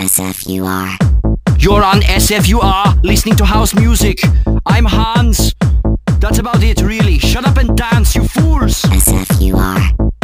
SFUR. You're on SFUR, listening to house music. I'm Hans. That's about it, really. Shut up and dance, you fools! SFUR.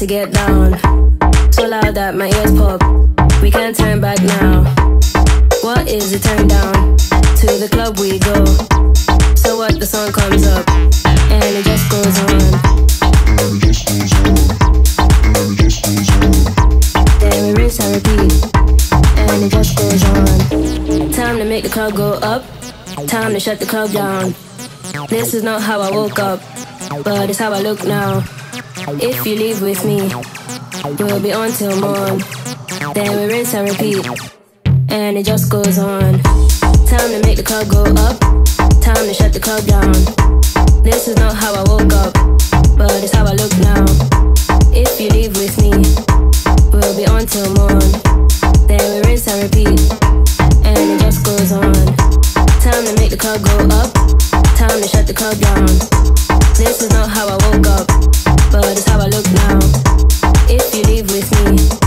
To get down. So loud that my ears pop. We can't turn back now. What is the turn down? To the club we go. So what the song comes up and it just goes on. Then we rinse and repeat, and it just goes on. Time to make the club go up. Time to shut the club down. This is not how I woke up, but it's how I look now. If you leave with me, we'll be on till morn. Then we rinse and repeat, and it just goes on. Time to make the club go up, time to shut the club down. This is not how I woke up, but it's how I look now. If you leave with me, we'll be on till morn. Then we rinse and repeat, and it just goes on. Time to make the club go up, time to shut the club down. This is not how I woke up, but it's how I look now. If you leave with me,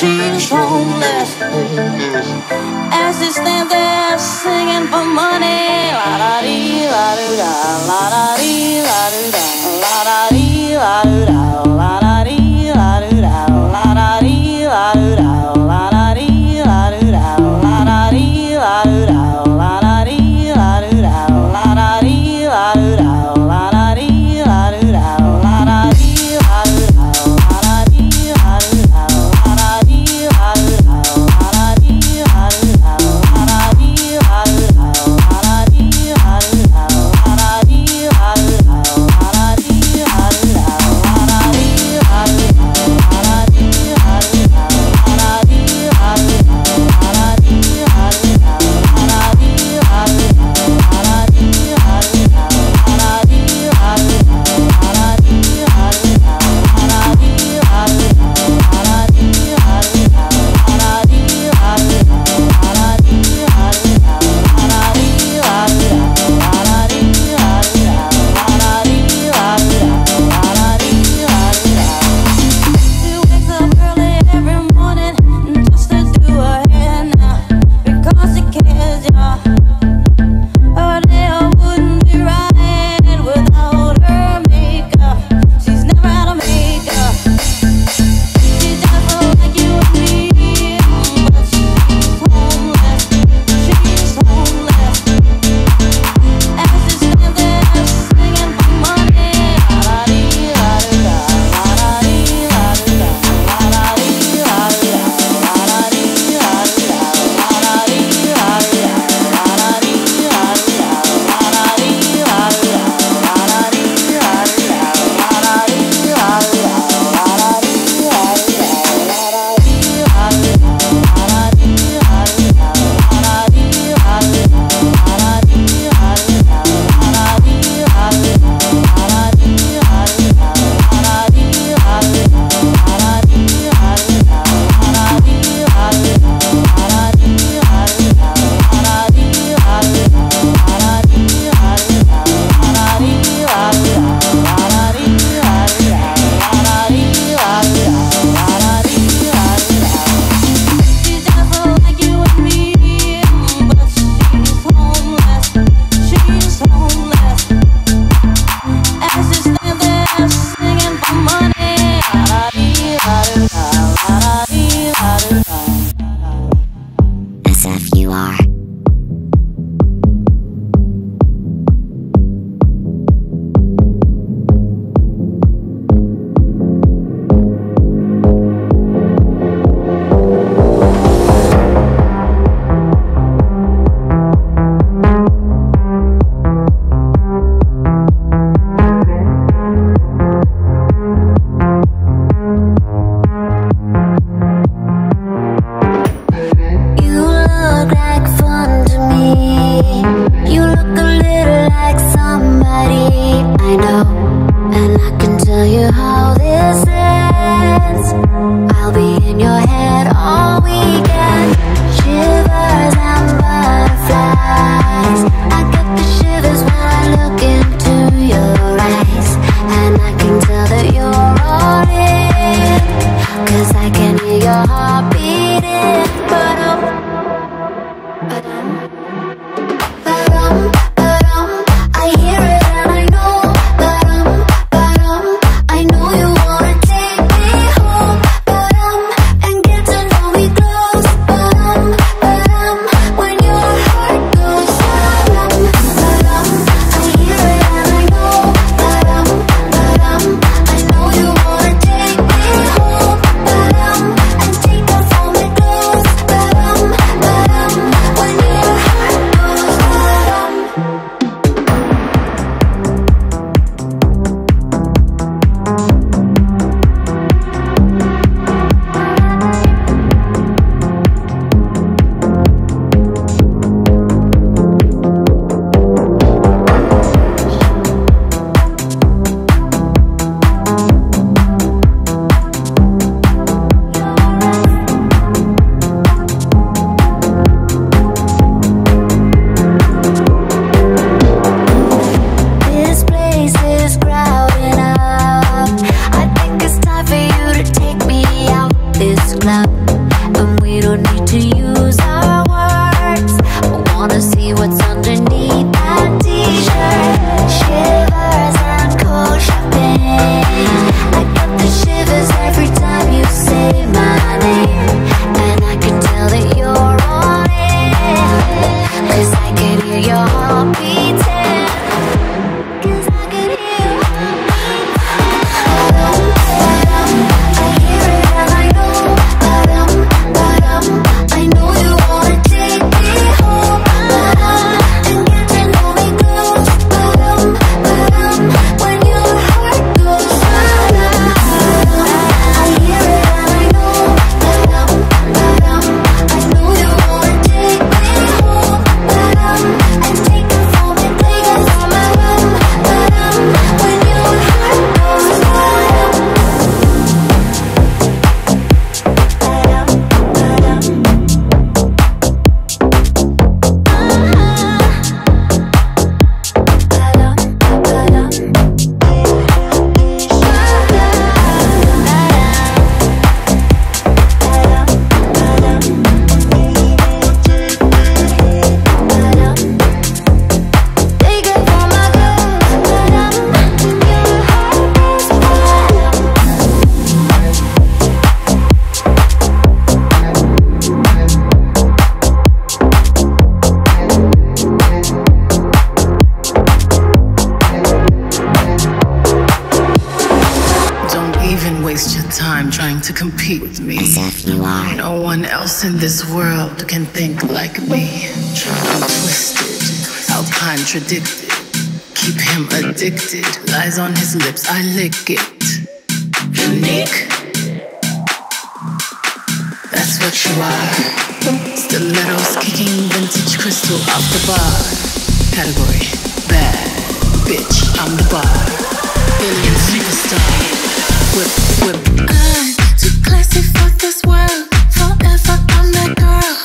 She's homeless. As they stands there singing for money, la da dee, la da da, la da dee, la da da. time trying to compete with me. As if you are. No one else in this world can think like me. I'm twisted, I'll contradict it. Keep him addicted. Lies on his lips, I lick it. Unique. That's what you are. Stilettos kicking vintage crystal off the bar. Category bad bitch. I'm the bar. Billion superstar whip, whip. I'm too classy for this world. Forever I'm that girl.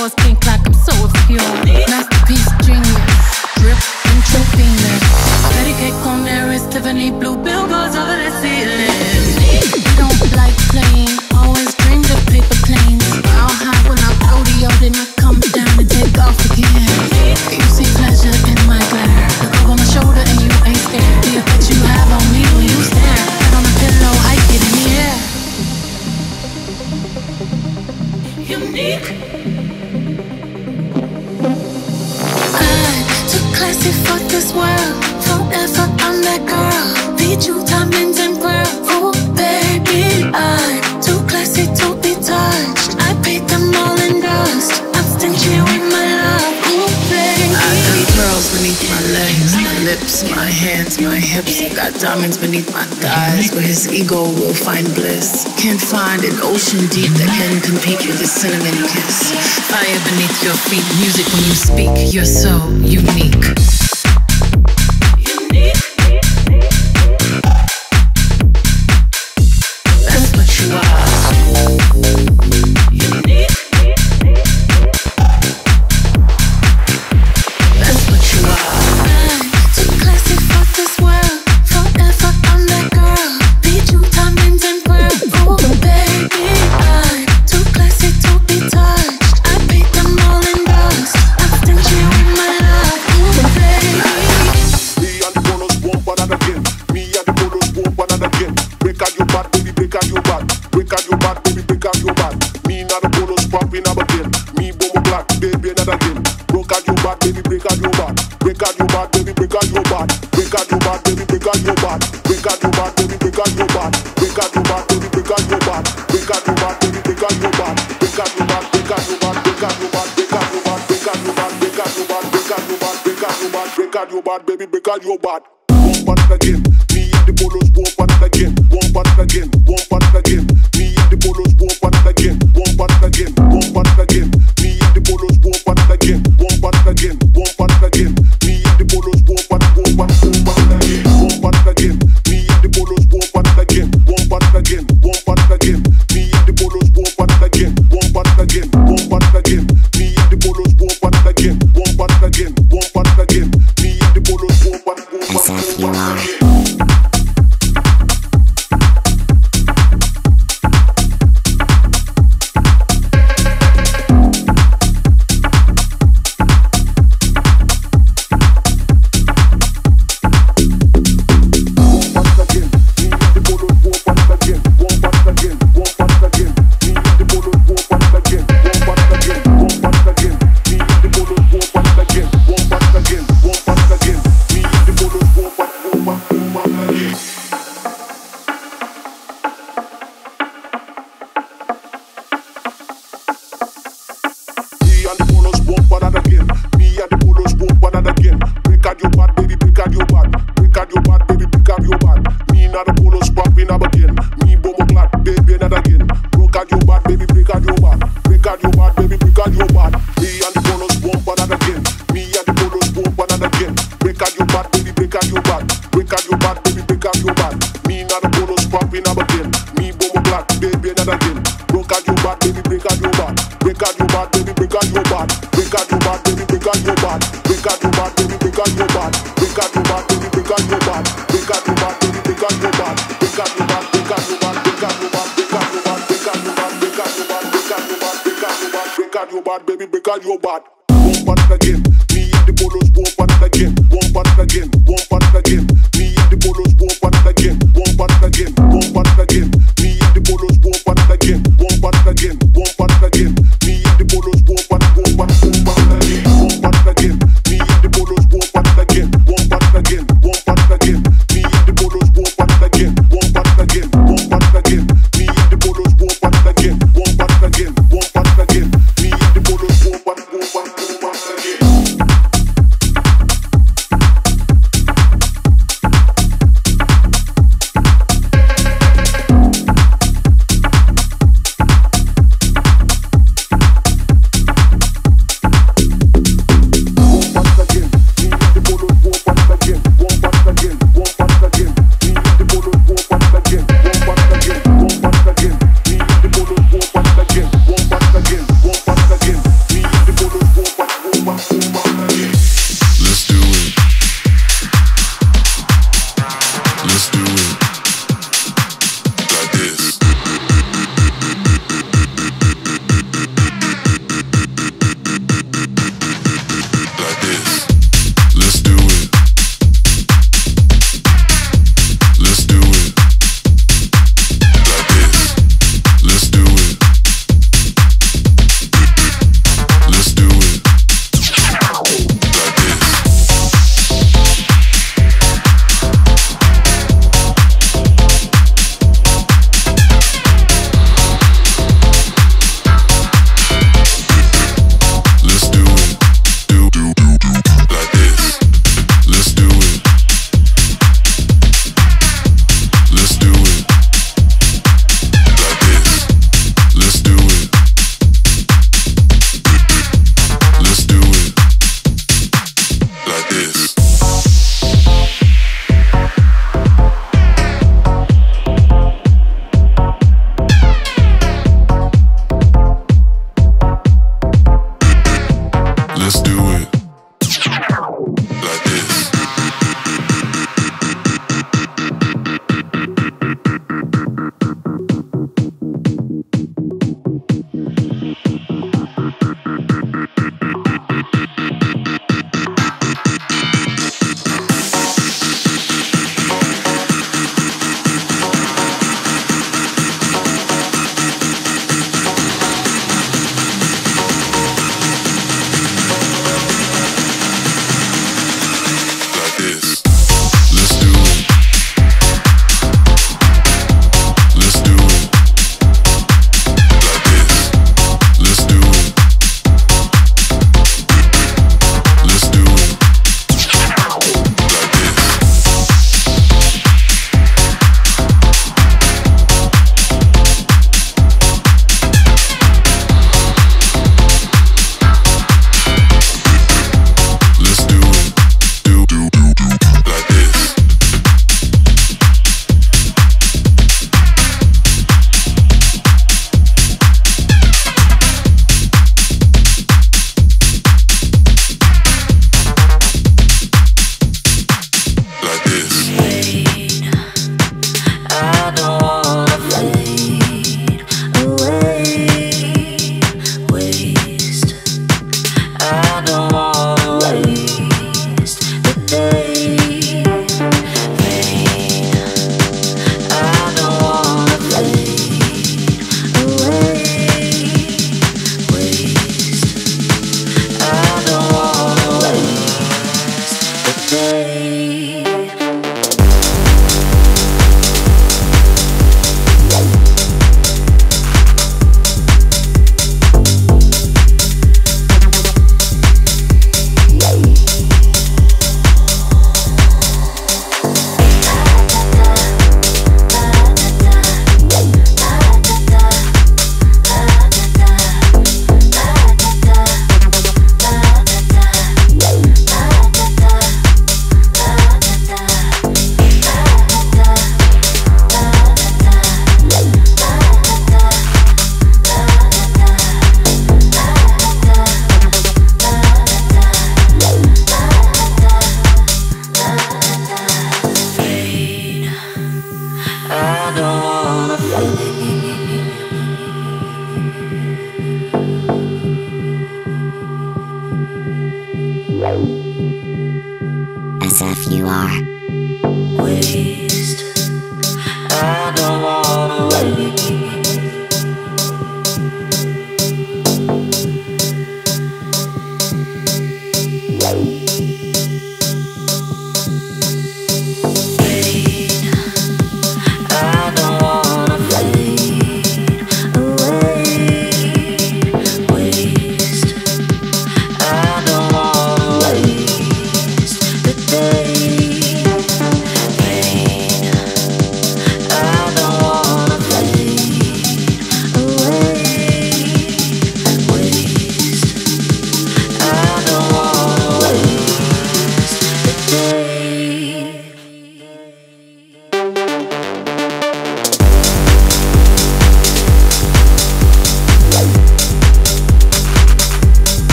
horse pink hips, my hands, my hips. Got diamonds beneath my thighs, where his ego will find bliss. Can't find an ocean deep that can compete with his cinnamon kiss. Fire beneath your feet, music when you speak. You're so unique.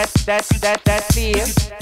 that that that that feel.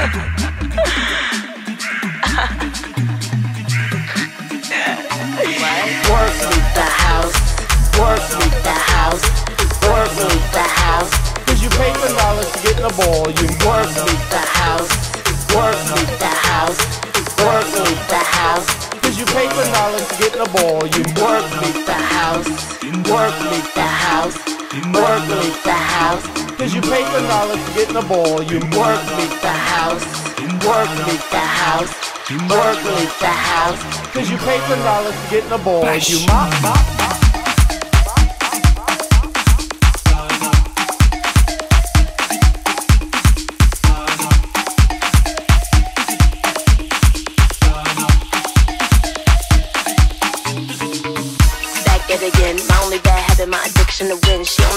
Work me the house, work me the house. Work with the house. Cause you pay for dollars to get in the ball. You work the house, work the house, work the house. Cause you pay for dollars to get in the ball. You work the house, work the house, work me the house. Cause you pay for dollars to get in the ball. You work me the house, work me the house. Work me the house, cause you pay for dollars to get in the ball. You mop, mop, mop.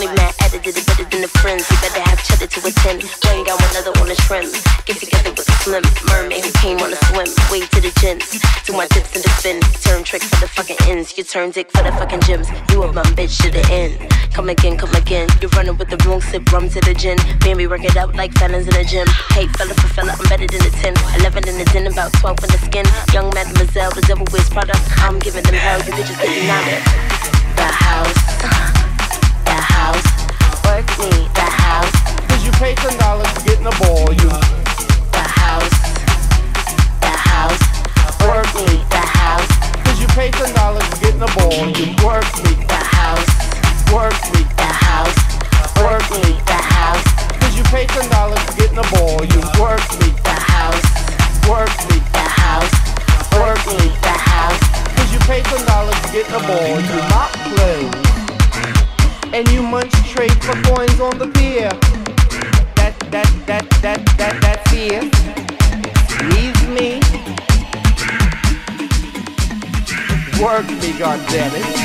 Only mad edited it better than the friends. You better have cheddar to attend. ain't got one other on the trim. Get together with a slim mermaid who came on a swim. Way to the gents. Do my dips in the spin. Turn tricks for the fucking ends. You turn dick for the fucking gyms. You a bum bitch to the end. Come again, come again. You're running with the wrong sip rum to the gin. Man, we work it out like felons in the gym. Hey, fella for fella, I'm better than the 10. 11 in the den, about 12 in the skin. Young mademoiselle, the devil wears Prada. I'm giving them hell, you bitches getting out of the house house. Work me, the house. Cause you pay ten dollars to get in the ball, you. The house. The house. Work me, the house. Cause you pay ten dollars to get in the ball, you. Work me, the house. Work me, the house. Work me, the house. Cause you pay ten dollars to get in the ball, you. Work me, the house. Work me, the house. Work me, the house. Cause you pay ten dollars to get in the ball, you. Not play and you munch trade for coins on the pier. That, that, that, that, that, that fear leaves me. Work me, goddammit.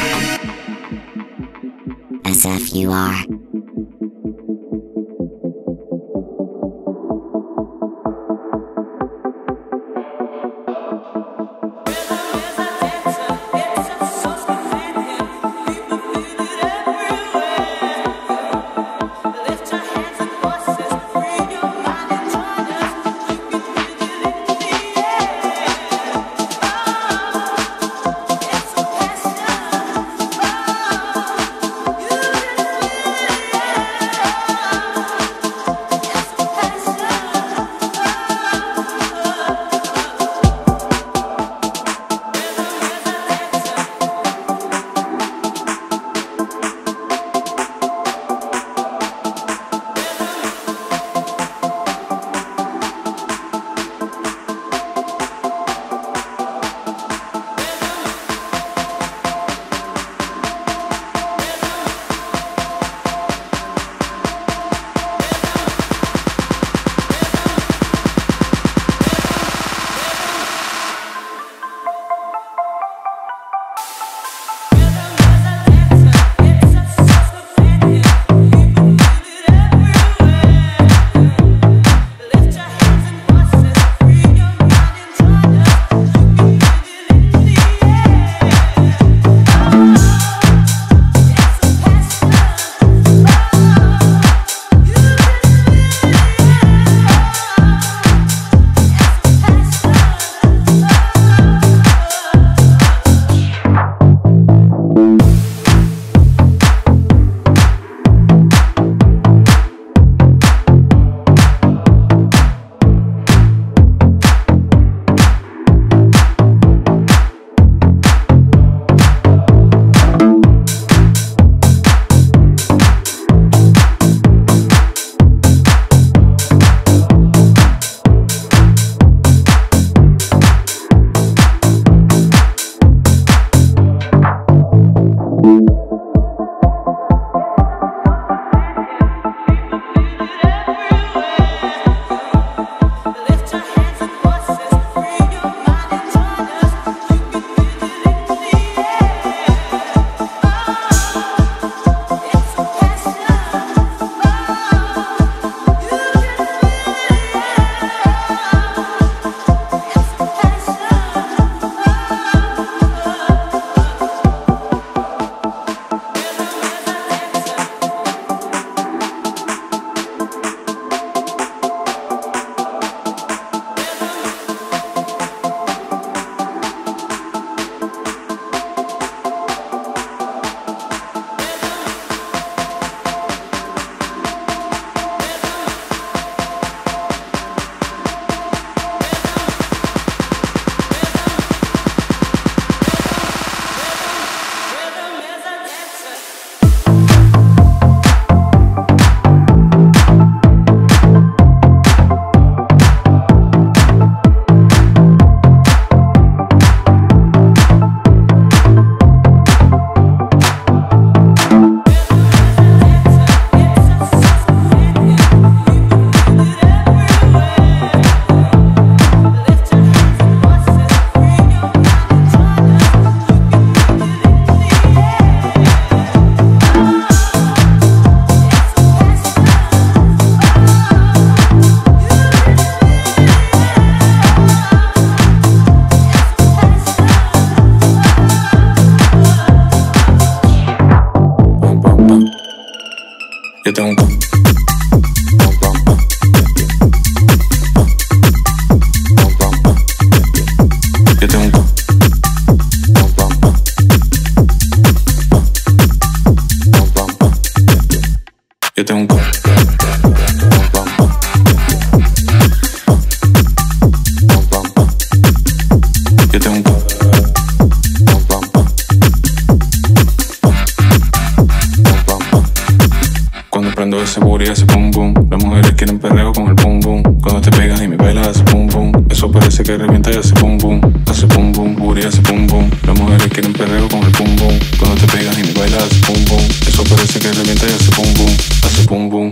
se borea ese pum pum. Las mujeres quieren perreo con el pum pum. Cuando te pegas y me bailas hace pum pum. Eso parece que revienta y hace pum pum. Hace pum pum, borea hace pum pum. Las mujeres quieren perreo con el pum pum. Cuando te pegas y me bailas hace pum pum. Eso parece que revienta y hace pum pum. Hace pum pum.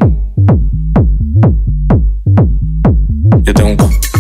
Ya tengo un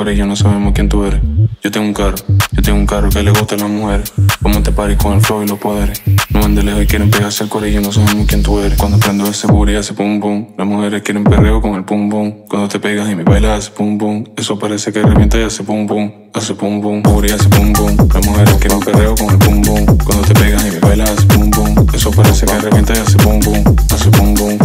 corillo, no sabemos quién tú eres. Yo tengo un carro, yo tengo un carro que le gusta a las mujeres. Vamos te parir con el flow y los poderes. No van de lejos y quieren pegarse al corillo, no sabemos quién tú eres. Cuando prendo ese booty hace pum pum. Las mujeres quieren perreo con el pum pum. Cuando te pegas y me bailas hace pum pum. Eso parece que revienta y hace pum pum. Hace pum pum, booty hace pum pum. Las mujeres quieren perreo con el pum pum. Cuando te pegas y me bailas hace pum pum. Eso parece que revienta y hace pum pum. Hace pum pum.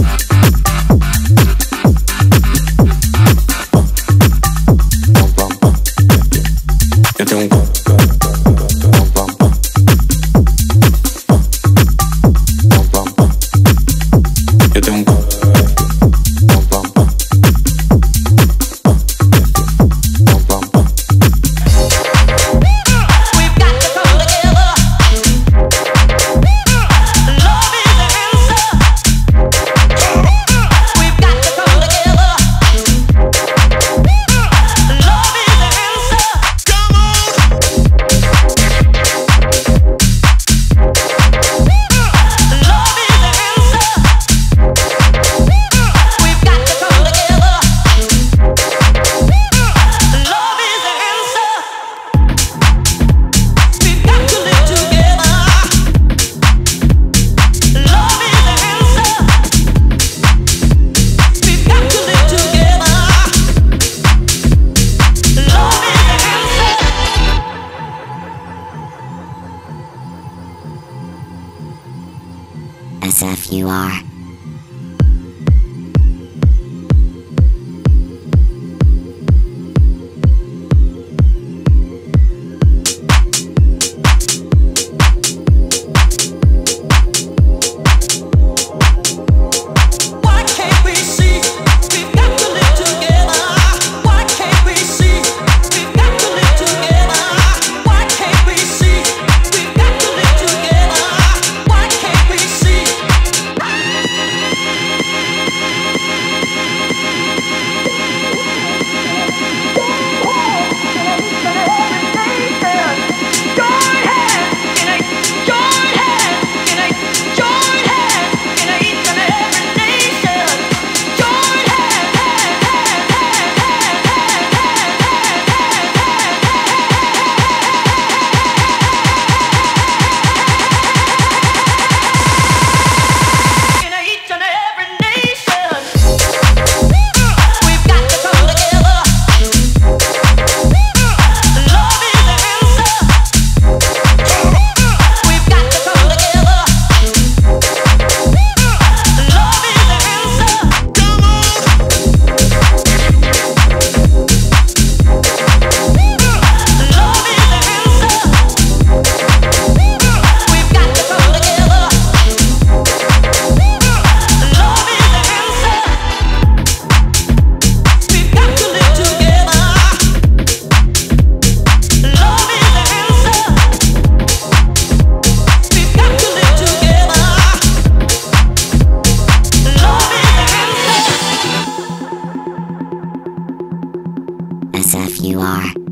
you are.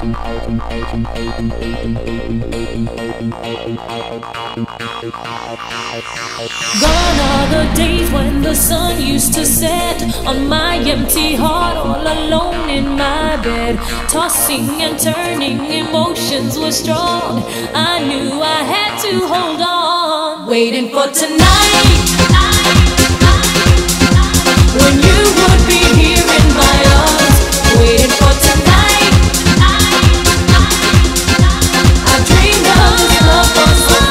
Gone are the days when the sun used to set on my empty heart, all alone in my bed. Tossing and turning, emotions were strong. I knew I had to hold on, waiting for tonight. When you would be here in my arms, waiting for tonight. Love for